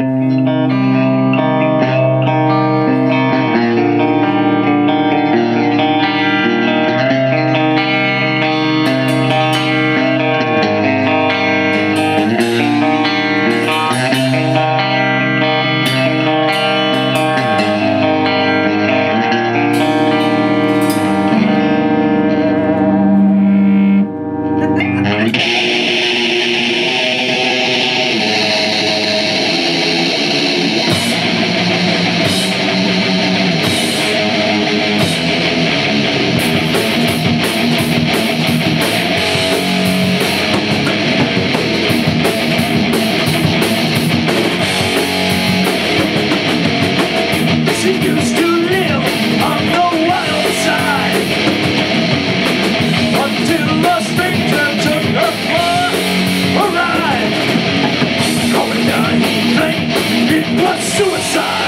Música suicide.